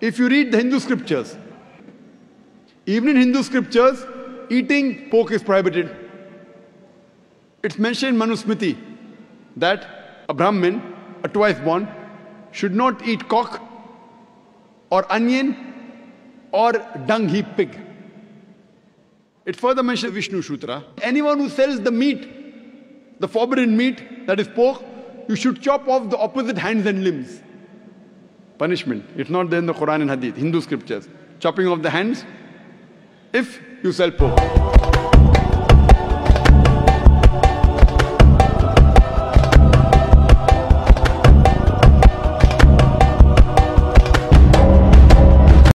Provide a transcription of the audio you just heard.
If you read the Hindu scriptures, even in Hindu scriptures, eating pork is prohibited. It's mentioned in Manusmriti that a Brahmin, a twice born, should not eat cock or onion or dung heap pig. It further mentions Vishnu Sutra. Anyone who sells the meat, the forbidden meat, that is pork, you should chop off the opposite hands and limbs. Punishment. It's not there in the Quran and Hadith, Hindu scriptures. Chopping off the hands if you sell pork.